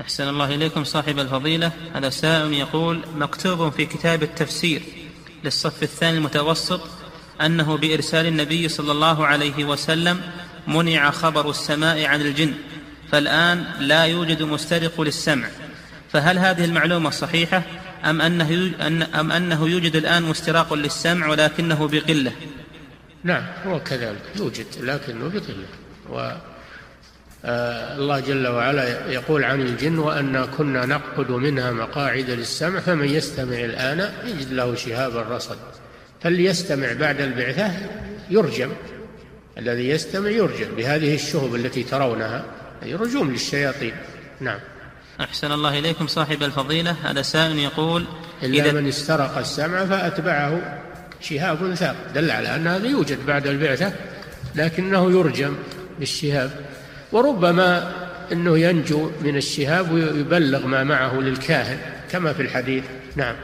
أحسن الله إليكم صاحب الفضيلة. هذا سائل يقول مكتوب في كتاب التفسير للصف الثاني المتوسط أنه بإرسال النبي صلى الله عليه وسلم منع خبر السماء عن الجن فالآن لا يوجد مسترق للسمع. فهل هذه المعلومة صحيحة؟ أم أنه, أم أنه يوجد الآن مستراق للسمع ولكنه بقلة؟ نعم هو كذلك يوجد لكنه بقلة. الله جل وعلا يقول عن الجن وأنا كنا نقعد منها مقاعد للسمع فمن يستمع الآن يجد له شهابا رصد. فليستمع بعد البعثة يرجم. الذي يستمع يرجم بهذه الشهب التي ترونها أي رجوم للشياطين. نعم. أحسن الله إليكم صاحب الفضيلة. هذا سائل يقول إلا إذا من استرق السمع فأتبعه شهاب ثاق دل على أن هذا يوجد بعد البعثة لكنه يرجم بالشهاب. وربما أنه ينجو من الشهاب ويبلغ ما معه للكاهن كما في الحديث. نعم.